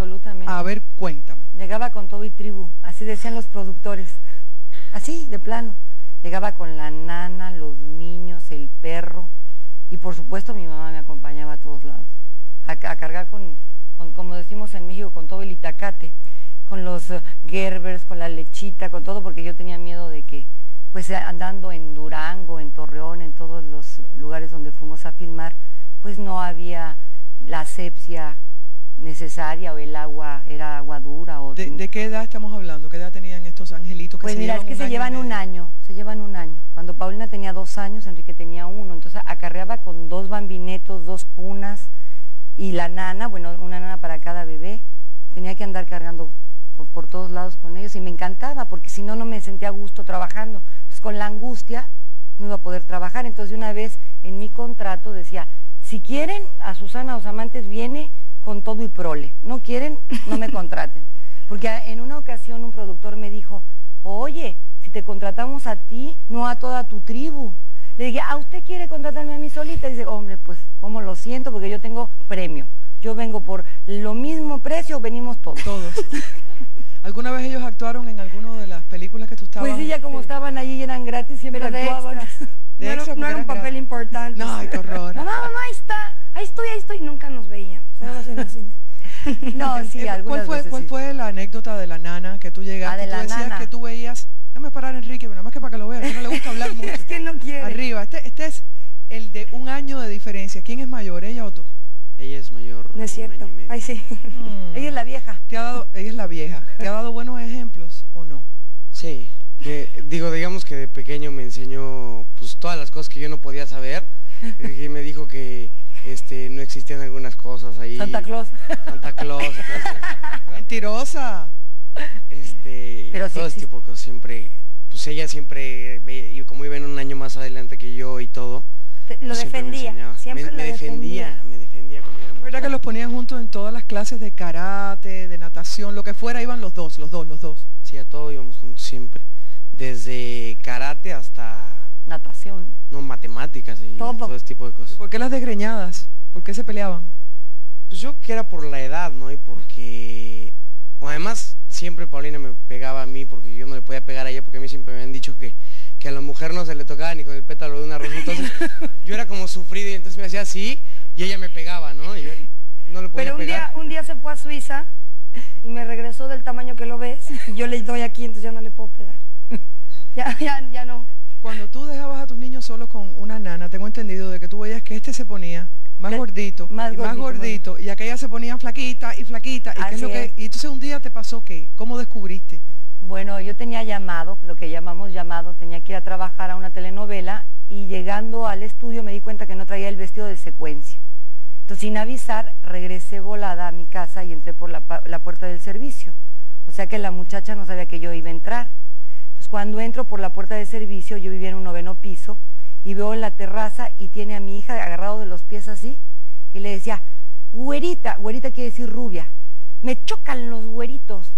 Absolutamente. A ver, cuéntame. Llegaba con todo y tribu, así decían los productores. Así, de plano. Llegaba con la nana, los niños, el perro. Y por supuesto mi mamá me acompañaba a todos lados. A, a cargar con, con, como decimos en México, con todo el itacate. Con los eh, gerbers, con la lechita, con todo, porque yo tenía miedo de que, pues andando en Durango, en Torreón, en todos los lugares donde fuimos a filmar, pues no había la asepsia necesaria o el agua era agua dura. O ¿De, de qué edad estamos hablando? ¿Qué edad tenían estos angelitos que Pues se mira, es que se llevan un año, se llevan un año. Cuando Paulina tenía dos años, Enrique tenía uno, entonces acarreaba con dos bambinetos, dos cunas y la nana, bueno, una nana para cada bebé, tenía que andar cargando por, por todos lados con ellos y me encantaba porque si no, no me sentía a gusto trabajando. Entonces con la angustia no iba a poder trabajar. Entonces una vez en mi contrato decía, si quieren, a Susana Os Amantes viene con todo y prole. No quieren, no me contraten. Porque en una ocasión un productor me dijo, oye, si te contratamos a ti, no a toda tu tribu. Le dije, ¿a usted quiere contratarme a mí solita? dice, hombre, pues, ¿cómo lo siento? Porque yo tengo premio. Yo vengo por lo mismo precio, venimos todos. Todos. ¿Alguna vez ellos actuaron en alguna de las películas que tú estabas? Pues sí, ya como estaban allí y eran gratis, siempre Pero de actuaban. De no era, extra no porque era un papel gratis. importante. No, ay, qué horror. Mamá, mamá, ahí está. Ahí estoy, ahí estoy. Nunca nos veíamos. Solo en el cine. No, sí, Eh, algunas ¿Cuál, fue, veces ¿Cuál sí. fue la anécdota de la nana que tú llegaste? Ah, de tú la decías nana. que tú veías, déjame parar Enrique, pero nada más que para que lo veas, que no le gusta hablar mucho. Es que no quiere. Arriba, este, este es el de un año de diferencia. ¿Quién es mayor, ella o tú? Ella es mayor. No es un cierto. año y medio. Ay, sí. Mm. Ella es la vieja. ¿Te ha dado, ella es la vieja. ¿Te ha dado buenos ejemplos o no? Sí. Digo, digamos que de pequeño me enseñó pues todas las cosas que yo no podía saber. Y me dijo que este no existían algunas cosas ahí. Santa Claus. Santa Claus. entonces, Mentirosa. este Pero sí todo ese existe. tipo de cosas siempre pues ella siempre ve- y como iba en un año más adelante que yo y todo Te- lo pues, siempre me defendía. enseñaba. Siempre me, lo me defendía, defendía. me defendía cuando era ¿Es verdad que los ponían juntos en todas las clases de karate, de natación, lo que fuera, iban los dos, los dos, los dos? Sí, a todo íbamos juntos siempre. Desde karate hasta Natación. no matemáticas y Todo. todo, ese tipo de cosas. ¿Por qué las desgreñadas? ¿Por qué se peleaban? Pues yo que era por la edad, ¿no? Y porque además siempre Paulina me pegaba a mí porque yo no le podía pegar a ella porque a mí siempre me habían dicho que, que a la mujer no se le tocaba ni con el pétalo de una rosa. Entonces yo era como sufrido y entonces me hacía así y ella me pegaba, ¿no? Y yo no le podía Pero un pegar. día, un día se fue a Suiza y me regresó del tamaño que lo ves. Y yo le doy aquí, entonces ya no le puedo pegar. Ya, ya, ya no. Cuando tú dejabas a tus niños solos con una nana, tengo entendido de que tú veías que este se ponía más gordito, más y más gordito, gordito, y aquella se ponía flaquita y flaquita. ¿Y, qué es lo que, es. y entonces un día te pasó qué? ¿Cómo descubriste? Bueno, yo tenía llamado, lo que llamamos llamado, tenía que ir a trabajar a una telenovela y llegando al estudio me di cuenta que no traía el vestido de secuencia. Entonces, sin avisar, regresé volada a mi casa y entré por la puerta del servicio. O sea que la muchacha no sabía que yo iba a entrar. Cuando entro por la puerta de servicio, yo vivía en un noveno piso y veo en la terraza y tiene a mi hija agarrado de los pies así y le decía, güerita, güerita quiere decir rubia, me chocan los güeritos,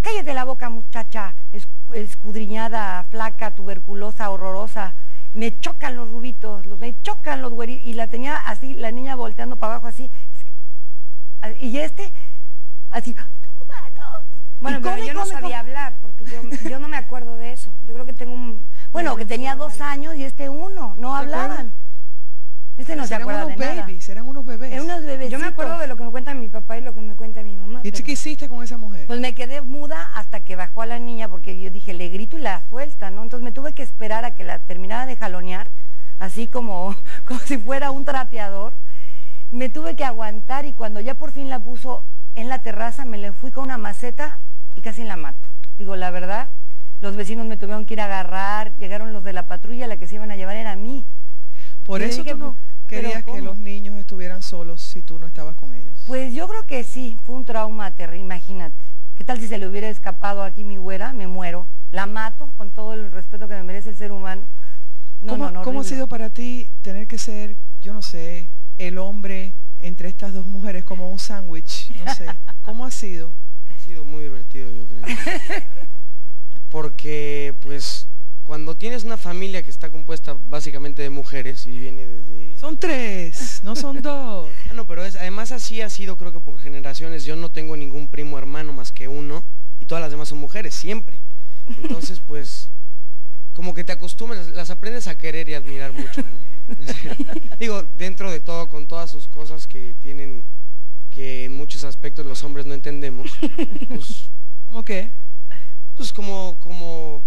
cállate la boca muchacha, es- escudriñada, flaca, tuberculosa, horrorosa, me chocan los rubitos, me chocan los güeritos, y la tenía así, la niña volteando para abajo así, y este, así. Bueno, pero come, yo no sabía come. hablar porque yo, yo no me acuerdo de eso. Yo creo que tengo un... Bueno, que tenía dos años y este uno, no ¿Te hablaban. Este no se acuerda unos de nada. babies, eran unos bebés. Eran unos bebecitos. Yo me acuerdo de lo que me cuenta mi papá y lo que me cuenta mi mamá. ¿Y pero- qué hiciste con esa mujer? Pues me quedé muda hasta que bajó a la niña porque yo dije, le grito y la suelta, ¿no? Entonces me tuve que esperar a que la terminara de jalonear, así como, como si fuera un trapeador. Me tuve que aguantar y cuando ya por fin la puso en la terraza, me le fui con una maceta y casi la mato. Digo, la verdad, los vecinos me tuvieron que ir a agarrar, llegaron los de la patrulla, la que se iban a llevar era a mí. Por eso dije, tú no "¿Pero querías que cómo?". los niños estuvieran solos si tú no estabas con ellos. Pues yo creo que sí, fue un trauma terrible, imagínate. ¿Qué tal si se le hubiera escapado aquí mi güera? Me muero. La mato con todo el respeto que me merece el ser humano. No, ¿Cómo, no, no, cómo ha sido para ti tener que ser, yo no sé, el hombre entre estas dos mujeres como un sándwich? No sé. ¿Cómo ha sido? Ha sido muy divertido, yo creo. Porque, pues, cuando tienes una familia que está compuesta básicamente de mujeres y viene desde... Son tres, no son dos. Ah, no, pero es, además así ha sido creo que por generaciones. Yo no tengo ningún primo hermano más que uno y todas las demás son mujeres, siempre. Entonces, pues, como que te acostumbras, las aprendes a querer y admirar mucho, ¿no? Digo, dentro de todo, con todas sus cosas que tienen, que en muchos aspectos los hombres no entendemos, pues, ¿Cómo qué? pues como, como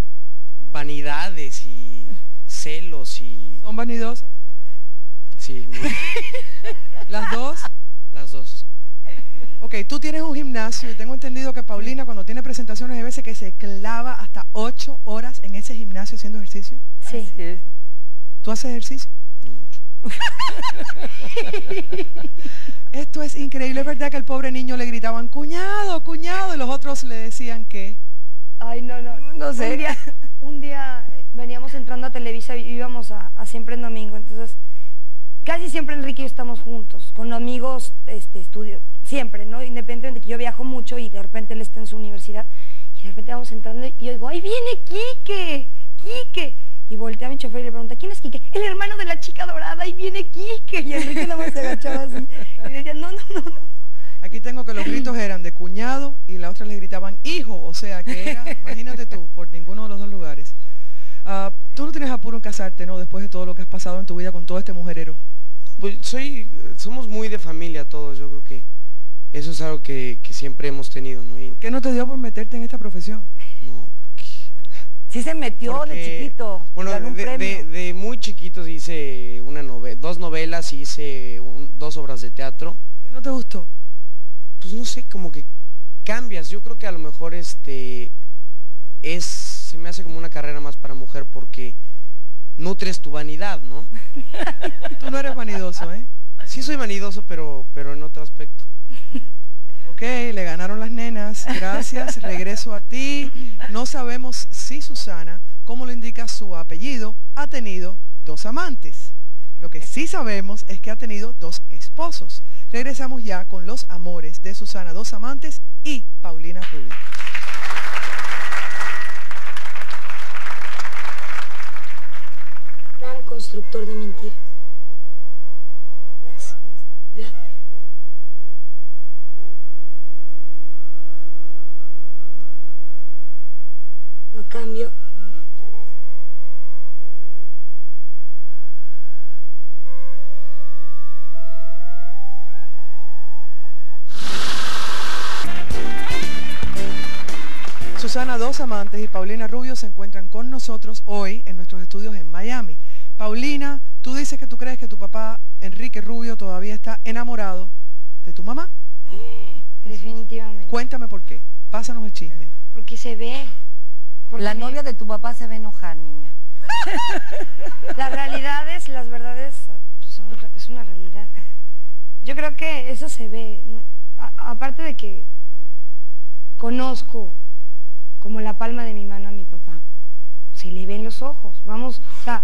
vanidades y celos y... ¿Son vanidosas? Sí, muy- ¿Las dos? las dos. Ok, tú tienes un gimnasio y tengo entendido que Paulina cuando tiene presentaciones hay veces que se clava hasta ocho horas en ese gimnasio haciendo ejercicio. Sí. ¿Tú haces ejercicio? No mucho. Esto es increíble, es verdad que el pobre niño le gritaban, cuñado, cuñado, y los otros le decían que... Ay, no, no. No sé. Un día, un día eh, veníamos entrando a Televisa y íbamos a, a Siempre en Domingo, entonces casi siempre Enrique y yo estamos juntos, con amigos, este, estudio, siempre, ¿no? Independientemente de que yo viajo mucho y de repente él está en su universidad, y de repente vamos entrando y yo digo, ¡ay, viene Quique! ¡Quique! Y voltea a mi chofer y le pregunta, ¿quién es Quique? El hermano de la chica dorada, y viene Quique. Y Enrique nada más se agachaba así. Y decía, no, no, no, no. Aquí tengo que los gritos eran de cuñado y la otra le gritaban hijo, o sea que era, imagínate tú, por ninguno de los dos lugares. Ah, tú no tienes apuro en casarte, ¿no? Después de todo lo que has pasado en tu vida con todo este mujerero. Pues soy, somos muy de familia todos, yo creo que eso es algo que, que siempre hemos tenido, ¿no? Y ¿Por qué no te dio por meterte en esta profesión? no. Sí se metió de chiquito. Bueno, ganó un de, premio. de- de muy chiquitos hice una nove- dos novelas, y hice un- dos obras de teatro. ¿Qué no te gustó? Pues no sé, como que cambias. Yo creo que a lo mejor este es, se me hace como una carrera más para mujer porque nutres tu vanidad, ¿no? Tú no eres vanidoso, ¿eh? Sí soy vanidoso, pero, pero en otro aspecto. Ok, le ganaron las nenas. Gracias. Regreso a ti. No sabemos si Susana, como lo indica su apellido, ha tenido dos amantes. Lo que sí sabemos es que ha tenido dos esposos. Regresamos ya con los amores de Susana, dos amantes y Paulina Rubio. gran constructor de mentiras. Cambio. Susana, dos amantes y Paulina Rubio se encuentran con nosotros hoy en nuestros estudios en Miami. Paulina, tú dices que tú crees que tu papá, Enrique Rubio, todavía está enamorado de tu mamá. Definitivamente. Cuéntame por qué. Pásanos el chisme. Porque se ve. Porque La novia de tu papá se ve enojar, niña. Las realidades, las verdades son, es una realidad. Yo creo que eso se ve. ¿no? A- aparte de que conozco como la palma de mi mano a mi papá, se le ven los ojos. Vamos, o sea,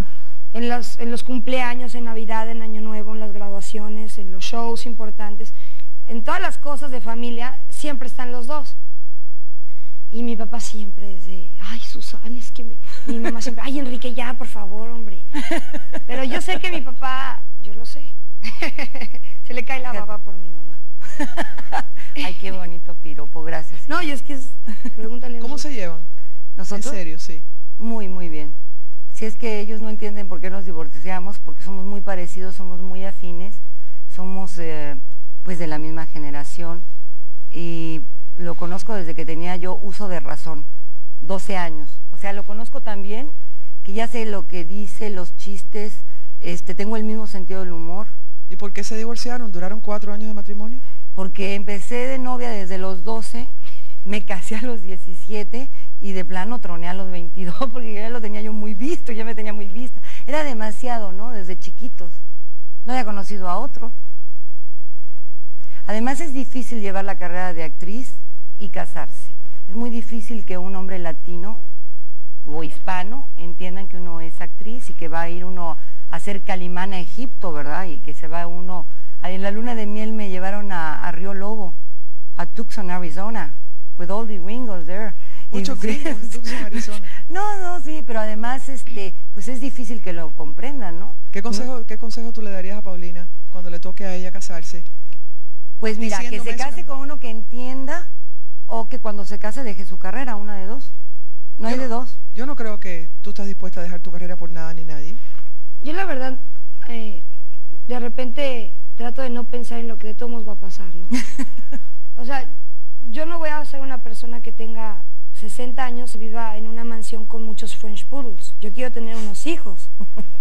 en los, en los cumpleaños, en Navidad, en Año Nuevo, en las graduaciones, en los shows importantes, en todas las cosas de familia, siempre están los dos. Y mi papá siempre es de, ay, Susana, es que me... mi mamá siempre, ay, Enrique, ya, por favor, hombre. Pero yo sé que mi papá, yo lo sé. Se le cae la baba por mi mamá. Ay, qué bonito piropo, gracias. No, y es que es, pregúntale. ¿Cómo se llevan? ¿Nosotros? En serio, sí. Muy, muy bien. Si es que ellos no entienden por qué nos divorciamos, porque somos muy parecidos, somos muy afines, somos eh, pues de la misma generación y lo conozco desde que tenía yo uso de razón, 12 años. O sea, lo conozco también que ya sé lo que dice, los chistes, este, tengo el mismo sentido del humor, ¿Y por qué se divorciaron? ¿Duraron cuatro años de matrimonio? porque empecé de novia desde los 12, me casé a los 17 y de plano troné a los 22 porque ya lo tenía yo muy visto, ya me tenía muy vista. Era demasiado, ¿no? Desde chiquitos. No había conocido a otro. Además es difícil llevar la carrera de actriz y casarse. Es muy difícil que un hombre latino o hispano entiendan que uno es actriz y que va a ir uno a hacer Calimán a Egipto, ¿verdad? Y que se va uno... En la luna de miel me llevaron a, a Río Lobo, a Tucson, Arizona, with all the gringos there. Muchos Sí. gringos en Tucson, Arizona. No, no, sí, pero además, este, pues es difícil que lo comprendan, ¿no? ¿Qué consejo, ¿Qué consejo tú le darías a Paulina cuando le toque a ella casarse? Pues mira, que se case con uno que entienda o que cuando se case deje su carrera, una de dos. No hay de dos. Yo no creo que tú estás dispuesta a dejar tu carrera por nada ni nadie. Yo la verdad, eh, de repente trato de no pensar en lo que de todos modos va a pasar, ¿no? o sea, yo no voy a ser una persona que tenga 60 años y viva en una mansión con muchos French poodles. Yo quiero tener unos hijos.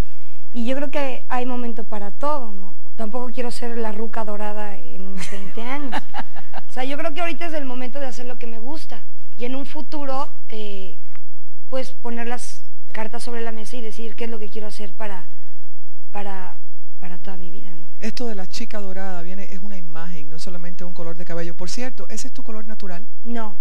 y yo creo que hay momento para todo, ¿no? Tampoco quiero ser la ruca dorada en unos 20 años. O sea, yo creo que ahorita es el momento de hacer lo que me gusta. Y en un futuro, eh, pues poner las cartas sobre la mesa y decir qué es lo que quiero hacer para, para, para toda mi vida, ¿no? Esto de la chica dorada viene, es una imagen, no solamente un color de cabello. Por cierto, ¿ese es tu color natural? No,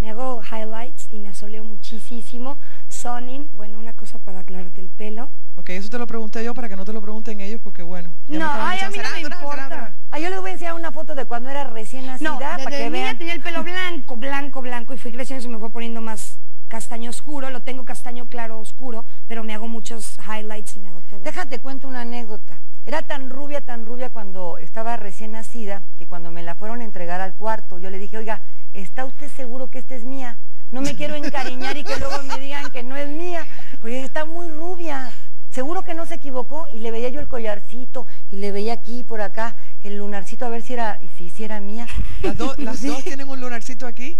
me hago highlights y me asoleo muchísimo. Sunning, bueno, una cosa para aclararte el pelo. Ok, eso te lo pregunté yo para que no te lo pregunten ellos porque bueno. ya me No, ay, a mí no me "Será, será, será, importa. será". Ah, yo les voy a enseñar una foto de cuando era recién nacida No, para desde que niña vean. tenía el pelo blanco, blanco, blanco y fui creciendo y se me fue poniendo más castaño oscuro. Lo tengo castaño claro oscuro, pero me hago muchos highlights y me hago todo. Déjate cuento una anécdota. Era tan rubia, tan rubia cuando estaba recién nacida que cuando me la fueron a entregar al cuarto, yo le dije, oiga, ¿está usted seguro que esta es mía? No me quiero encariñar y que luego me digan que no es mía, porque está muy rubia. Seguro que no se equivocó y le veía yo el collarcito y le veía aquí por acá el lunarcito a ver si era, si, si era mía. Las, do- las Sí. dos tienen un lunarcito aquí.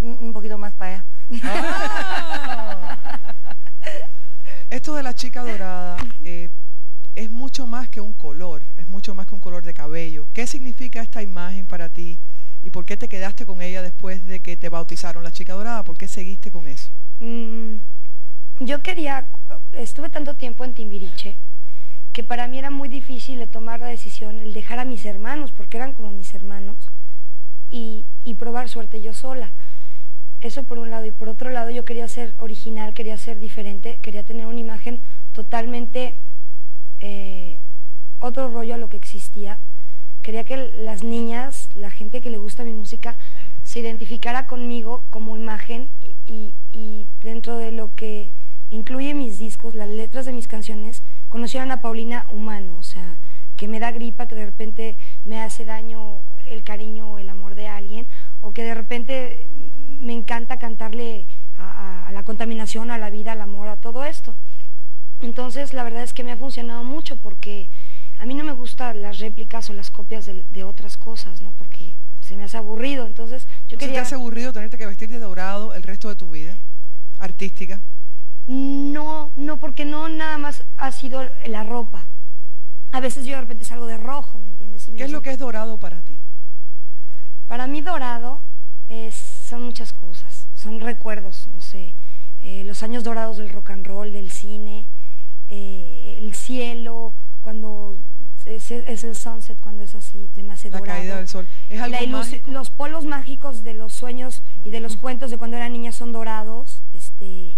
Un un poquito más para allá. Ah. Esto de la chica dorada eh, es mucho más que un color, es mucho más que un color de cabello. ¿Qué significa esta imagen para ti y por qué te quedaste con ella después de que te bautizaron la chica dorada? ¿Por qué seguiste con eso? Mm, yo quería, estuve tanto tiempo en Timbiriche que para mí era muy difícil de tomar la decisión, el dejar a mis hermanos, porque eran como mis hermanos, y, y probar suerte yo sola. Eso por un lado, y por otro lado yo quería ser original, quería ser diferente, quería tener una imagen totalmente eh, otro rollo a lo que existía. Quería que las niñas, la gente que le gusta mi música, se identificara conmigo como imagen y, dentro de lo que incluye mis discos, las letras de mis canciones, conocieran a Paulina humano, o sea, que me da gripa, que de repente me hace daño el cariño o el amor de alguien, o que de repente me encanta cantarle a la contaminación, a la vida, al amor, a todo esto. Entonces, la verdad es que me ha funcionado mucho porque a mí no me gustan las réplicas o las copias de, de otras cosas, ¿no? Porque se me hace aburrido. Entonces, yo ¿No se te quería... hace aburrido tenerte que vestir de dorado el resto de tu vida? Artística. No, no, porque no nada más ha sido la ropa. A veces yo de repente salgo de rojo, ¿me entiendes? Me ¿Qué es lo que es dorado para ti? Para mí dorado es- son muchas cosas, son recuerdos, no sé, eh, los años dorados del rock and roll, del cine, eh, el cielo, cuando es, es el sunset, cuando es así, hace La dorado. caída del sol. ¿Es algo La ilusi- mágico? los polos mágicos de los sueños y de los cuentos de cuando era niña son dorados, este,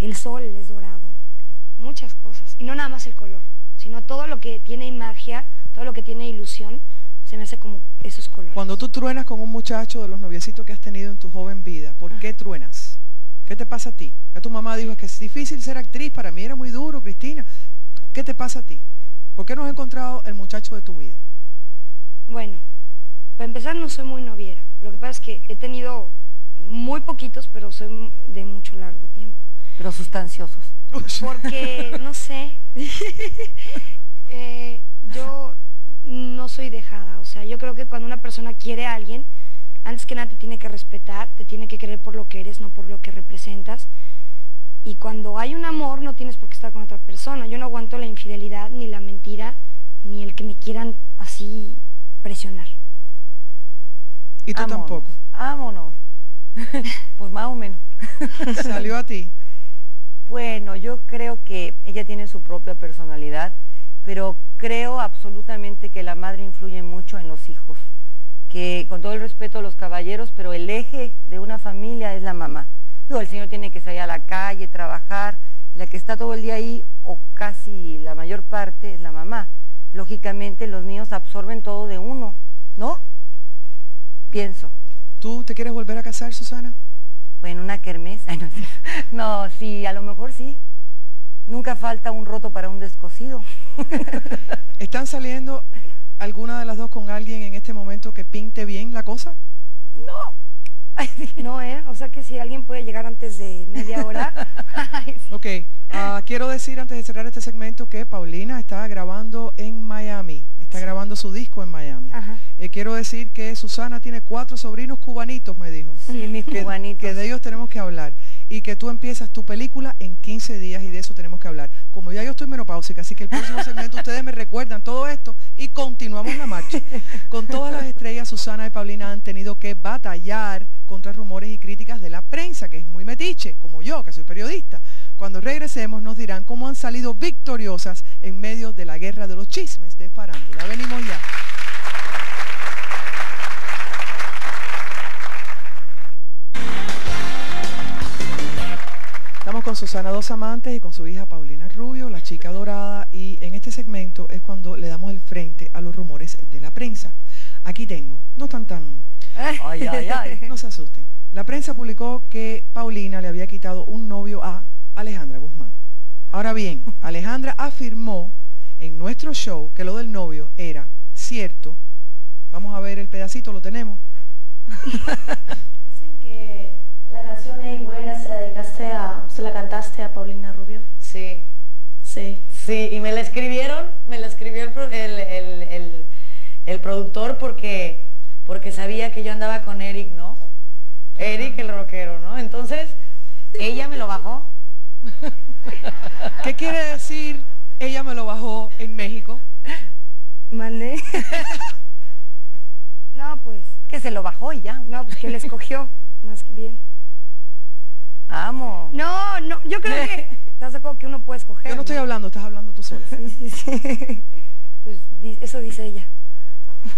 el sol es dorado, muchas cosas, y no nada más el color, sino todo lo que tiene magia, todo lo que tiene ilusión, se me hace como esos colores. Cuando tú truenas con un muchacho de los noviecitos que has tenido en tu joven vida, ¿por qué truenas? ¿Qué te pasa a ti? Ya tu mamá dijo "Es que es difícil ser actriz, para mí era muy duro, Cristina. ¿Qué te pasa a ti? ¿Por qué no has encontrado el muchacho de tu vida? Bueno, para empezar no soy muy noviera. Lo que pasa es que he tenido muy poquitos, pero soy de mucho largo tiempo. Pero sustanciosos. Porque, no sé, eh, yo no soy dejada. O sea, yo creo que cuando una persona quiere a alguien, antes que nada te tiene que respetar, te tiene que querer por lo que eres, no por lo que representas. Y cuando hay un amor, no tienes por qué estar con otra persona. Yo no aguanto la infidelidad, ni la mentira, ni el que me quieran así presionar. Y tú Vámonos, tampoco. Vámonos. pues más o menos. Salió a ti. Bueno, yo creo que ella tiene su propia personalidad, pero creo absolutamente que la madre influye mucho en los hijos. Que con todo el respeto a los caballeros, pero el eje de una familia es la mamá. Digo, el señor tiene que salir a la calle, trabajar, y la que está todo el día ahí, o casi la mayor parte, es la mamá. Lógicamente los niños absorben todo de uno, ¿no? Pienso. ¿Tú te quieres volver a casar, Susana? Bueno, una kermés. Ay, no, no, sí, a lo mejor sí. Nunca falta un roto para un descosido. ¿Están saliendo alguna de las dos con alguien en este momento que pinte bien la cosa? No. Ay, sí. No, ¿eh? O sea que si alguien puede llegar antes de media hora. Ay, sí. Ok, ah, quiero decir antes de cerrar este segmento que Paulina está grabando en Miami, está grabando su disco en Miami. Ajá. Eh, quiero decir que Susana tiene cuatro sobrinos cubanitos, me dijo. Sí, mis que, cubanitos. que de ellos tenemos que hablar. Y que tú empiezas tu película en 15 días y de eso tenemos que hablar. Como ya yo estoy menopáusica, así que el próximo segmento ustedes me recuerdan todo esto y continuamos la marcha. Con todas las estrellas, Susana y Paulina han tenido que batallar contra rumores y críticas de la prensa, que es muy metiche, como yo, que soy periodista. Cuando regresemos nos dirán cómo han salido victoriosas en medio de la guerra de los chismes de farándula. Venimos ya. Estamos con Susana Dos Amantes y con su hija Paulina Rubio, la chica dorada, y en este segmento es cuando le damos el frente a los rumores de la prensa. Aquí tengo, no tan tan, Ay, ay, ay. no se asusten. La prensa publicó que Paulina le había quitado un novio a Alejandra Guzmán. Ahora bien, Alejandra afirmó en nuestro show que lo del novio era cierto. Vamos a ver el pedacito, lo tenemos. Dicen que la canción Ey Buena se la dedicaste a, se la cantaste a Paulina Rubio. Sí, Sí. sí, y me la escribieron, me la escribió el- el- el- el productor porque, porque sabía que yo andaba con Eric, ¿no? Eric el rockero, ¿no? Entonces, ella me lo bajó. ¿Qué quiere decir? Ella me lo bajó en México. Mandé. no, pues, Que se lo bajó y ya. no, pues que le escogió, más que bien. Amo. No, no, yo creo que, ¿estás de acuerdo que uno puede escoger? Yo no estoy hablando, estás hablando tú sola. Sí, sí, sí. Pues eso dice ella.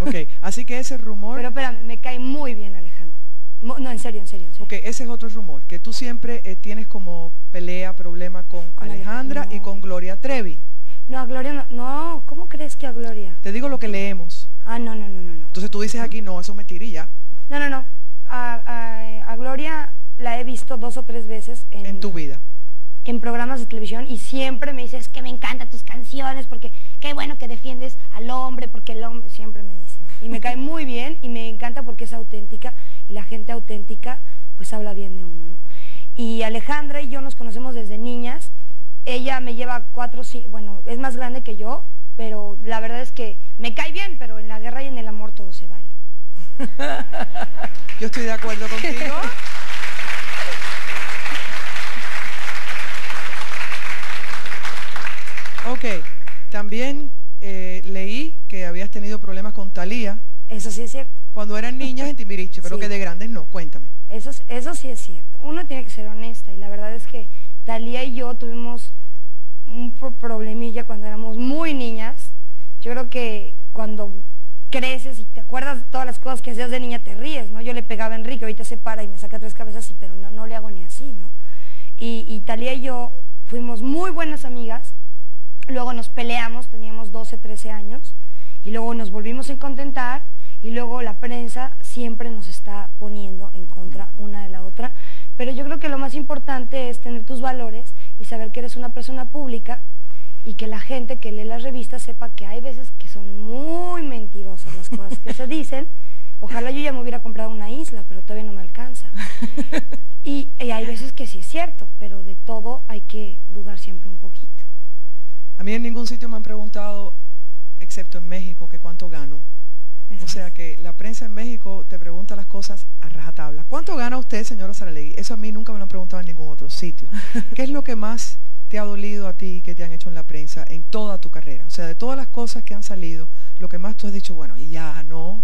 Ok, así que ese rumor, Pero espérame, me cae muy bien Alejandra. Mo- No, en serio, en serio, en serio. ok, ese es otro rumor, que tú siempre eh, tienes como pelea, problema con, Con Alejandra y con Gloria Trevi. No, a Gloria no, no, ¿cómo crees que a Gloria? Te digo lo que leemos. Ah, no, no, no, no, no. Entonces tú dices aquí, no, eso y ya, No, no, no. A, a- a Gloria la he visto dos o tres veces en, en tu vida. en programas de televisión y siempre me dice, es que me encantan tus canciones, porque qué bueno que defiendes al hombre, porque el hombre, siempre me dice. Y me cae muy bien y me encanta porque es auténtica y la gente auténtica pues habla bien de uno, ¿no? Y Alejandra y yo nos conocemos desde niñas. Ella me lleva cuatro, bueno, es más grande que yo, pero la verdad es que me cae bien, pero en la guerra y en el amor todo se vale. Yo estoy de acuerdo contigo. Ok, también eh, leí que habías tenido problemas con Talía Eso sí es cierto. cuando eran niñas en Timbiriche, pero Sí. que de grandes no. Cuéntame. Eso, es- eso sí es cierto. Uno tiene que ser honesta y la verdad es que Talía y yo tuvimos un pro- problemilla cuando éramos muy niñas. Yo creo que cuando creces y te acuerdas de todas las cosas que hacías de niña te ríes, ¿no? Yo le pegaba a Enrique, ahorita se para y me saca tres cabezas, y, pero no, no le hago ni así, ¿no? Y, y Talía y yo fuimos muy buenas amigas, luego nos peleamos, teníamos 12, 13 años, y luego nos volvimos a contentar, y luego la prensa siempre nos está poniendo en contra una de la otra. Pero yo creo que lo más importante es tener tus valores y saber que eres una persona pública y que la gente que lee las revistas sepa que hay veces que son muy mentirosas las cosas que se dicen. Ojalá yo ya me hubiera comprado una isla, pero todavía no me alcanza. Y, y hay veces que sí es cierto, pero de todo hay que dudar siempre un poquito. A mí en ningún sitio me han preguntado, excepto en México, que cuánto gano. O sea que la prensa en México te pregunta las cosas a rajatabla. ¿Cuánto gana usted, señora Saralegui? Eso a mí nunca me lo han preguntado en ningún otro sitio. ¿Qué es lo que más te ha dolido a ti que te han hecho en la prensa en toda tu carrera? O sea, de todas las cosas que han salido, lo que más tú has dicho, bueno, y ya no.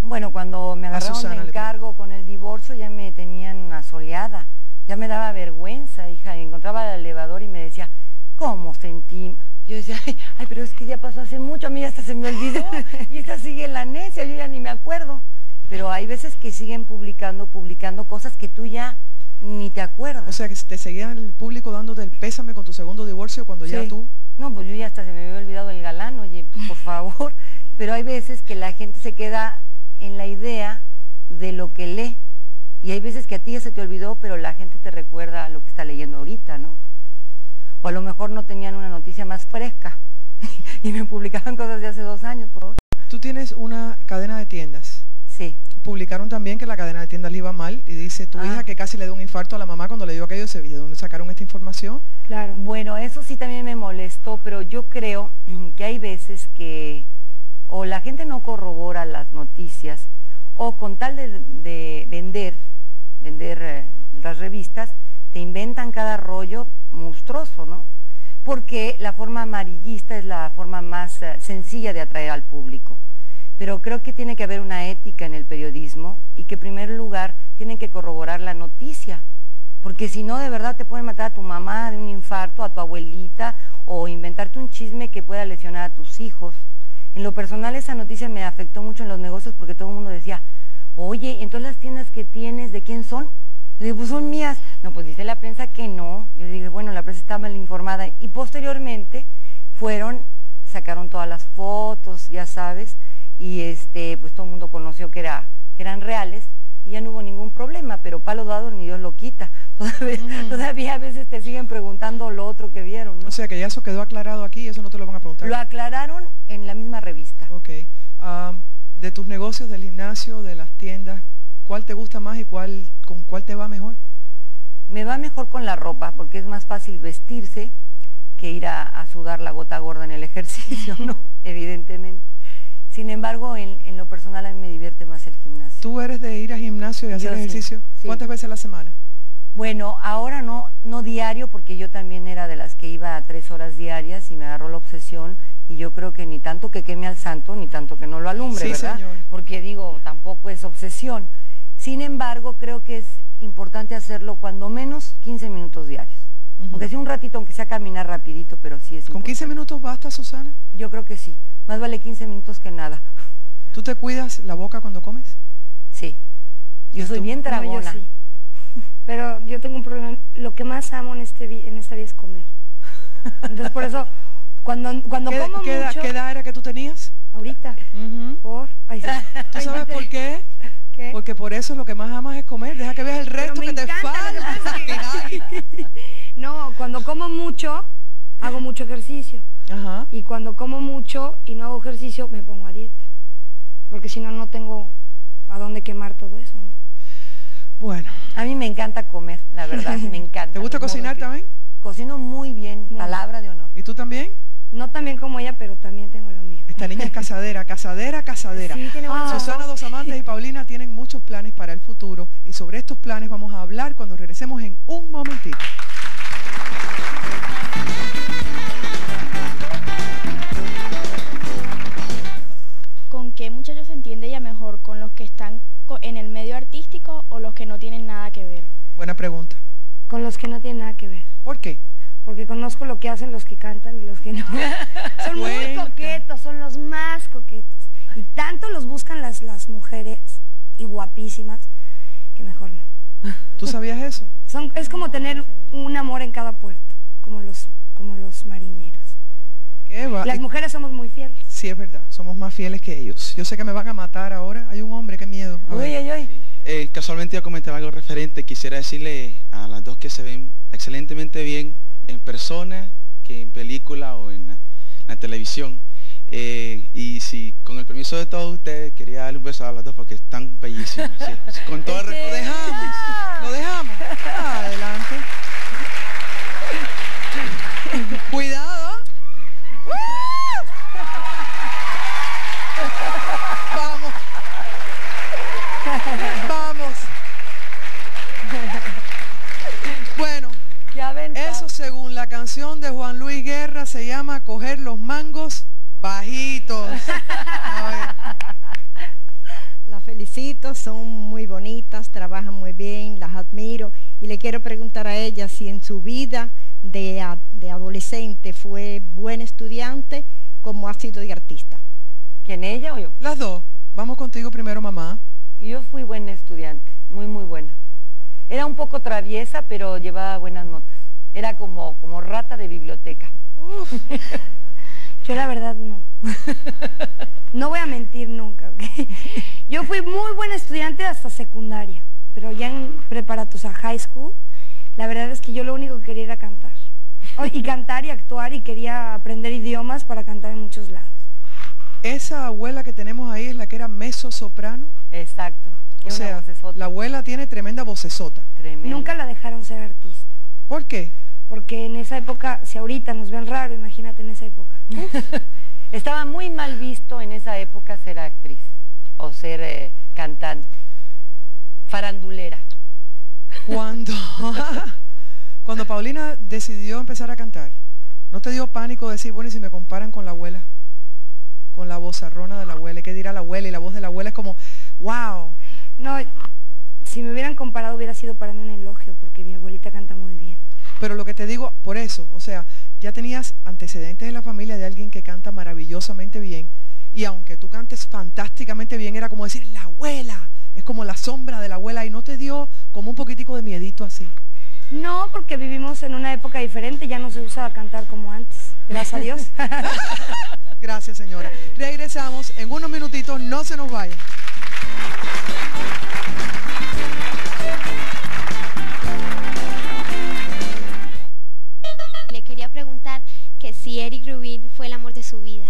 Bueno, cuando me agarraron de encargo con el divorcio ya me tenían asoleada, ya me daba vergüenza, hija, encontraba el elevador y me decía, ¿cómo sentí? Yo decía, ay, ay, pero es que ya pasó hace mucho, a mí hasta se me olvidó, y esta sigue en la necia, yo ya ni me acuerdo. Pero hay veces que siguen publicando, publicando cosas que tú ya ni te acuerdas. O sea que te seguían el público dándote el pésame con tu segundo divorcio cuando ya tú... No, pues yo ya hasta se me había olvidado el galán, oye, pues, por favor. Pero hay veces que la gente se queda en la idea de lo que lee. Y hay veces que a ti ya se te olvidó, pero la gente te recuerda lo que está leyendo ahorita, ¿no? O a lo mejor no tenían una noticia más fresca y me publicaban cosas de hace dos años, por favor. Tú tienes una cadena de tiendas. Sí. Publicaron también que la cadena de tiendas le iba mal y dice tu Ah. hija que casi le dio un infarto a la mamá cuando le dio aquello de Sevilla. ¿De dónde sacaron esta información? Claro. Bueno, eso sí también me molestó, pero yo creo que hay veces que o la gente no corrobora las noticias o con tal de, de vender, vender eh, las revistas, te inventan cada rollo monstruoso, ¿no? Porque la forma amarillista es la forma más eh, sencilla de atraer al público. Pero creo que tiene que haber una ética en el periodismo y que en primer lugar tienen que corroborar la noticia. Porque si no, de verdad te pueden matar a tu mamá de un infarto, a tu abuelita, o inventarte un chisme que pueda lesionar a tus hijos. En lo personal, esa noticia me afectó mucho en los negocios porque todo el mundo decía, oye, ¿y entonces las tiendas que tienes, ¿de quién son? Le digo, pues son mías. No, pues dice la prensa que no. Yo dije, bueno, la prensa está mal informada. Y posteriormente fueron, sacaron todas las fotos, ya sabes, y este, pues todo el mundo conoció que, era, que eran reales y ya no hubo ningún problema, pero palo dado ni Dios lo quita. Todavía, todavía a veces te siguen preguntando lo otro que vieron, ¿no? O sea que ya eso quedó aclarado aquí y eso no te lo van a preguntar. Lo aclararon en la misma revista. Ok. De tus negocios, del gimnasio, de las tiendas, ¿cuál te gusta más y cuál, con cuál te va mejor? Me va mejor con la ropa porque es más fácil vestirse que ir a, a sudar la gota gorda en el ejercicio, ¿no? Evidentemente. Sin embargo, en, en lo personal a mí me divierte más el gimnasio. ¿Tú eres de ir al gimnasio y hacer Yo sí, ejercicio? sí. ¿Cuántas veces a la semana? Bueno, ahora no, no diario, porque yo también era de las que iba a tres horas diarias y me agarró la obsesión y yo creo que ni tanto que queme al santo, ni tanto que no lo alumbre, Sí, ¿verdad? señor. Porque digo, tampoco es obsesión. Sin embargo, creo que es importante hacerlo cuando menos 15 minutos diarios. Ujú. Aunque sea un ratito, aunque sea caminar rapidito, pero sí es ¿Con 15 importante. minutos basta, Susana? Yo creo que sí. Más vale 15 minutos que nada. ¿Tú te cuidas la boca cuando comes? Sí. Yo ¿Y soy tú? bien No, yo tragona. sí. Pero yo tengo un problema. Lo que más amo en, este vi- en esta vida es comer. Entonces por eso, cuando, cuando ¿Qué, como qué mucho... qué edad era que tú tenías? Ahorita. Por... Ay. ¿Tú Ay, sabes no te- por qué? ¿Qué? Porque por eso lo que más amas es comer. Deja que veas el resto que te que falta. que- No, cuando como mucho, hago mucho ejercicio. Ajá. Y cuando como mucho y no hago ejercicio, me pongo a dieta. Porque si no, no tengo a dónde quemar todo eso. ¿no? Bueno. A mí me encanta comer, la verdad, me encanta. ¿Te gusta cocinar también? Cocino muy bien, Muy. palabra de honor. ¿Y tú también? No tan bien como ella, pero también tengo lo mío. Esta niña es casadera, casadera, casadera. Sí, tiene buenos Susana Dos Amantes y Paulina tienen muchos planes para el futuro y sobre estos planes vamos a hablar cuando regresemos en un momentito. ¿Con qué muchachos se entiende ella mejor? ¿Con los que están en el medio artístico o los que no tienen nada que ver? Buena pregunta. Con los que no tienen nada que ver. ¿Por qué? Porque conozco lo que hacen los que cantan y los que no. son muy Cuenta. coquetos, son los más coquetos. Y tanto los buscan las, las mujeres y guapísimas que mejor no. ¿Tú sabías eso? Son, es como tener un amor en cada puerto, como los, como los marineros. ¿Qué va? Las mujeres somos muy fieles. Sí, es verdad. Somos más fieles que ellos. Yo sé que me van a matar ahora. Hay un hombre, qué miedo. A Uy, ver. Eh, casualmente iba a comentar algo referente. Quisiera decirle a las dos que se ven excelentemente bien en persona, que en película o en la, la televisión. Eh, y si con el permiso de todos ustedes, quería darle un beso a las dos porque están bellísimas. sí. Con todo el Lo respeto. dejamos. Lo dejamos. Adelante. Cuidado. Vamos. Vamos. Bueno. Eso según la canción de Juan Luis Guerra se llama coger los mangos bajitos. A ver. Las felicito, son muy bonitas, trabajan muy bien, las admiro y le quiero preguntar a ella si en su vida de, de adolescente fue buen estudiante como ha sido de artista. ¿Quién ella o yo? Las dos. Vamos contigo primero, mamá. Yo fui buena estudiante, muy, muy buena. Era un poco traviesa, pero llevaba buenas notas. Era como, como rata de biblioteca. Yo la verdad no. No voy a mentir nunca. ¿ok? Yo fui muy buena estudiante hasta secundaria, pero pero ya en preparatos a high school, la verdad es que yo lo único que quería era cantar. Oh, y cantar y actuar y quería aprender idiomas para cantar en muchos lados. Esa abuela que tenemos ahí es la que era mezzo soprano. Exacto. O sea, vocesota la abuela tiene tremenda vocesota. tremenda. Nunca la dejaron ser artista. ¿Por qué? Porque en esa época, si ahorita nos ven raro, imagínate en esa época. Estaba muy mal visto en esa época ser actriz o ser eh, cantante, farandulera. Cuando, cuando Paulina decidió empezar a cantar, ¿no te dio pánico decir, bueno, y si me comparan con la abuela? Con la vozarrona de la abuela, ¿y ¿qué dirá la abuela? Y la voz de la abuela es como, wow. No, si me hubieran comparado hubiera sido para mí un elogio, porque mi abuelita canta muy bien. Pero lo que te digo, por eso, o sea, ya tenías antecedentes en la familia de alguien que canta maravillosamente bien, y aunque tú cantes fantásticamente bien, era como decir, la abuela, es como la sombra de la abuela, y no te dio como un poquitico de miedito así. No, porque vivimos en una época diferente, ya no se usa cantar como antes, gracias a Dios. Gracias, señora. Regresamos en unos minutitos, no se nos vayan. Le quería preguntar que si Eric Rubin fue el amor de su vida.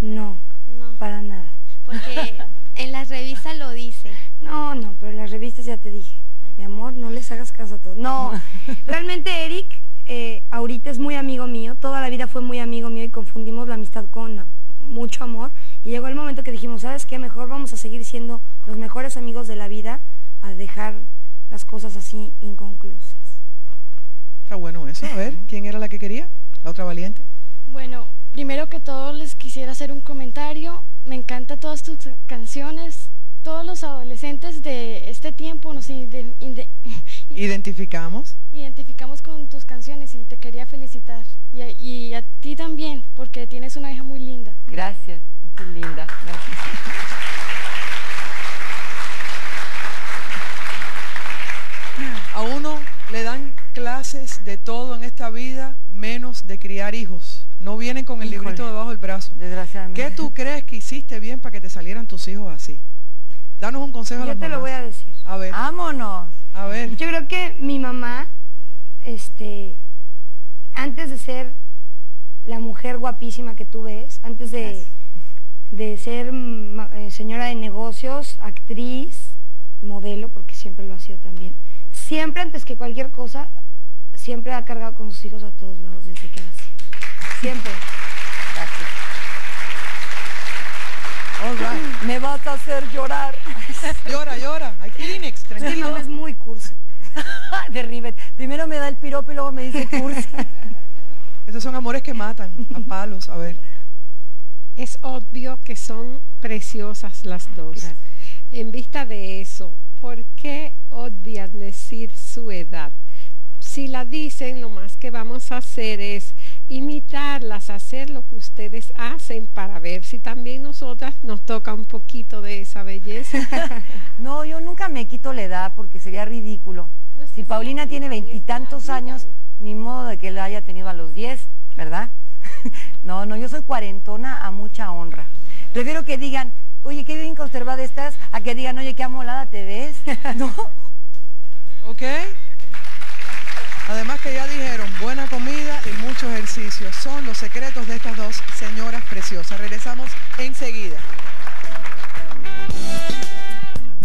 No, No, para nada. porque en las revistas lo dice. No, no, pero en las revistas ya te dije. Mi amor, no les hagas caso a todo. No, realmente Eric eh, ahorita es muy amigo mío, toda la vida fue muy amigo mío y confundimos la amistad con mucho amor. Y llegó el momento que dijimos, ¿sabes qué? Mejor vamos a seguir siendo los mejores amigos de la vida a dejar las cosas así inconclusas. Está bueno eso. A ver, ¿quién era la que quería? ¿La otra valiente? Bueno, primero que todo les quisiera hacer un comentario. Me encantan todas tus canciones. Todos los adolescentes de este tiempo nos ide- Identificamos. identificamos con tus canciones y te quería felicitar. Y a, y a ti también, porque tienes una hija muy linda. Gracias, qué linda. Gracias. A uno le dan clases de todo en esta vida, menos de criar hijos. No vienen con el Híjole. librito debajo del brazo. Desgraciadamente. ¿Qué tú crees que hiciste bien para que te salieran tus hijos así? Danos un consejo a Yo te lo voy a decir. A ver, Vámonos. a ver. Yo creo que mi mamá, este, antes de ser la mujer guapísima que tú ves, antes de, de ser eh, señora de negocios, actriz, modelo, porque siempre lo ha sido también, siempre antes que cualquier cosa, siempre ha cargado con sus hijos a todos lados desde que nací. Siempre. Gracias. All right. Me vas a hacer llorar. Llora, llora. Hay Kleenex, tranquilo. mamá es muy cursi. de Rivet. Primero me da el piropo y luego me dice cursi. Esos son amores que matan a palos. A ver. Es obvio que son preciosas las dos. Gracias. En vista de eso, ¿por qué odian decir su edad? Si la dicen, lo más que vamos a hacer es imitarlas, hacer lo que ustedes hacen para ver si también nosotras nos toca un poquito de esa belleza. No, yo nunca me quito la edad porque sería ridículo. No Si Paulina sea tiene veintitantos años, ni modo de que la haya tenido a los 10, ¿verdad? No, no, yo soy cuarentona a mucha honra. Prefiero que digan, oye, qué bien conservada estás, a que digan, oye, qué amolada te ves. No, ¿Ok? Además que ya dijeron, buena comida y mucho ejercicio. Son los secretos de estas dos señoras preciosas. Regresamos enseguida.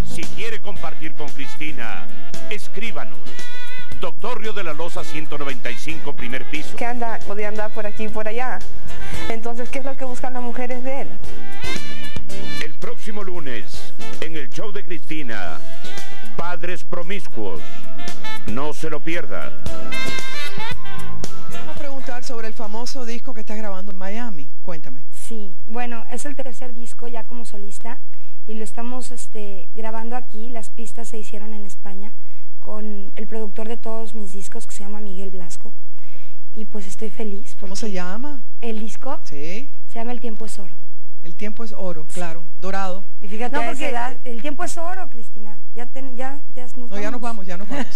Si quiere compartir con Cristina, escríbanos. Doctor Río de la Loza 195, primer piso. que anda, podía andar por aquí y por allá. Entonces, ¿qué es lo que buscan las mujeres de él? El próximo lunes, en el show de Cristina, Padres Promiscuos. No se lo pierda. Queremos preguntar sobre el famoso disco que estás grabando en Miami. Cuéntame. Sí, bueno, es el tercer disco ya como solista y lo estamos este, grabando aquí. Las pistas se hicieron en España con el productor de todos mis discos que se llama Miguel Blasco. Y pues estoy feliz. ¿Cómo se llama? El disco Sí. se llama El tiempo es oro. El tiempo es oro, claro, dorado. y fíjate, No, porque edad, el tiempo es oro, Cristina. Ya, ten- ya, ya nos No, ya nos vamos, ya nos vamos.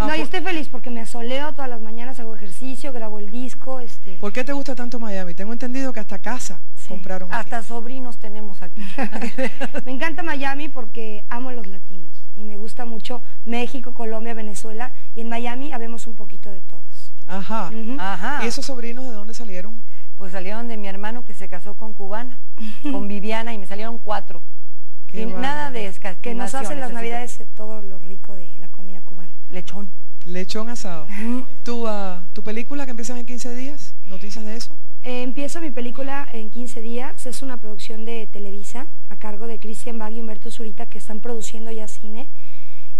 Ah, no, yo estoy feliz porque me asoleo todas las mañanas, hago ejercicio, grabo el disco, este. ¿Por qué te gusta tanto Miami? Tengo entendido que hasta casa Sí. compraron aquí. hasta sobrinos tenemos aquí. Me encanta Miami porque amo a los latinos y me gusta gusta mucho México, Colombia, Venezuela y en Miami habemos un poquito de todos. Ajá. Ajá. ¿Y esos sobrinos de dónde salieron? Pues salieron de mi hermano que se casó con cubana, con Viviana, y me salieron cuatro. Qué Sin nada de escasez. Que nos hacen las navidades todo lo rico de la comida cubana. Lechón. Lechón asado. ¿Tu, ah, ¿Tu película que empiezas en 15 días? ¿Noticias de eso? Eh, empiezo mi película en 15 días, es una producción de Televisa a cargo de Cristian Bag y Humberto Zurita que están produciendo ya cine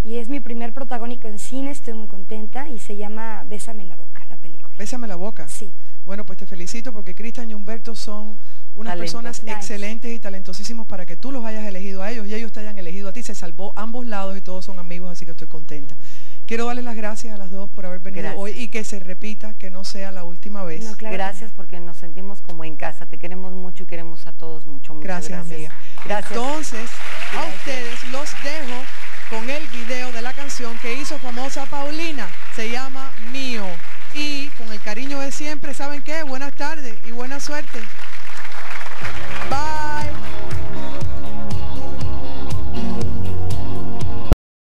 y es mi primer protagónico en cine, estoy muy contenta y se llama Bésame la boca la película. Bésame la boca. Sí. Bueno, pues te felicito porque Cristian y Humberto son unas Talentos. personas Nice. excelentes y talentosísimos para que tú los hayas elegido a ellos y ellos te hayan elegido a ti. Se salvó ambos lados y todos son amigos, así que estoy contenta. Quiero darles las gracias a las dos por haber venido Gracias. hoy y que se repita, que no sea la última vez. No, claro que gracias porque nos sentimos como en casa. Te queremos mucho y queremos a todos mucho. Muchas Gracias, gracias, amiga. Gracias. Entonces, a ustedes los dejo con el video de la canción que hizo famosa Paulina. Se llama Mío. Y con el cariño de siempre, ¿saben qué? Buenas tardes y buena suerte. Bye.